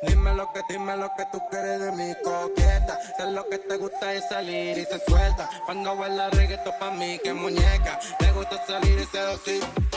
Dime lo que dime lo que tú quieres de mi coqueta. Sé lo que te gusta es salir y se suelta. Cuando baila reggaeton pa' mí, que muñeca. te gusta salir y seducir.